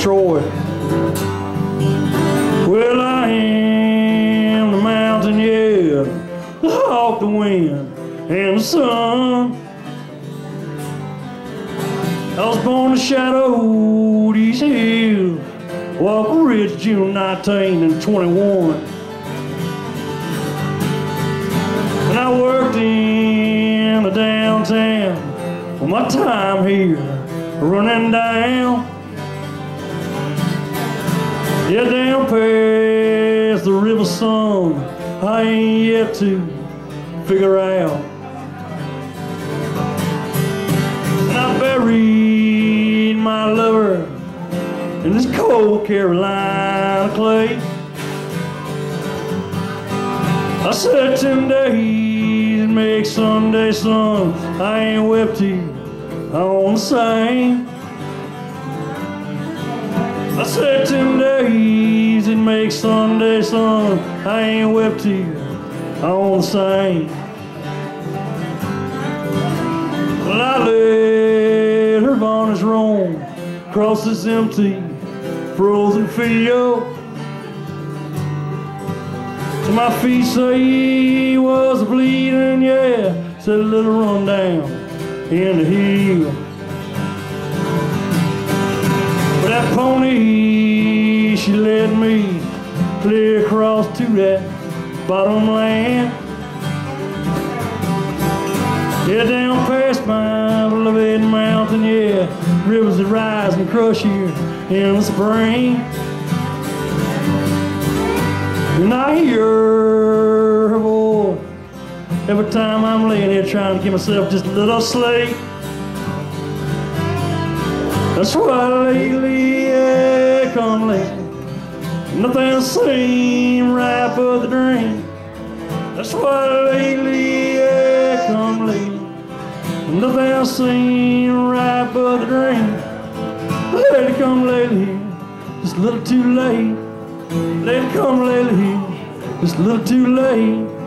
Troy. Well, I am the mountain, yeah, the hawk, the wind, and the sun. I was born to shadow these hills, walk the ridge June 19 and 21. And I worked in the downtown my time here running down. Yeah, down past the river song, I ain't yet to figure out. And I buried my lover in this cold Carolina clay. I said ten days make Sunday sun. I ain't wept you the same. I said ten days and make Sunday sun. I ain't wept to you on the same. Well, I let her varnish roam across this empty, frozen field. To my feet say was bleeding, yeah, said a little run down in the hill. Pony, she led me clear across to that bottom land. Yeah, down past my beloved mountain, yeah, rivers that rise and crush here in the spring. And I hear her voice every time I'm laying here trying to get myself just a little sleep. That's why lately, yeah, come lately, nothing seems right but the dream. That's why lately, yeah, come lately, nothing seems right but the dream. Let it come lately, just a little too late. Let it come lately, just a little too late.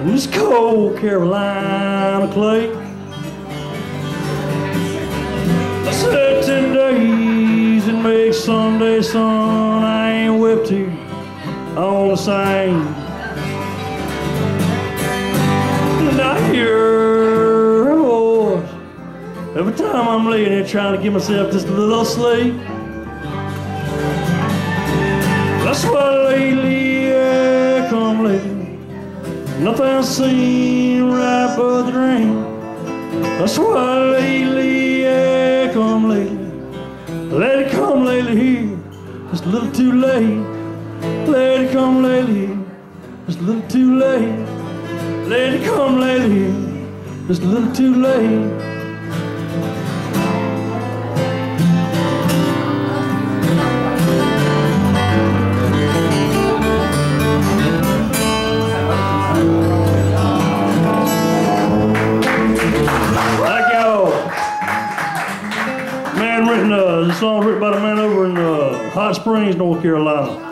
In this cold Carolina clay. I said ten days and make Sunday sun. I ain't whipped here on the same. And I hear voice every time I'm laying here trying to give myself just a little sleep. That's why lately, yeah, come lately, nothing seems right but the dream. That's why lately, yeah, come lately, let it come lately here, just a little too late. Let it come lately here, just a little too late. Let it come lately here, just a little too late. Song's written by the man over in uh, Hot Springs, North Carolina.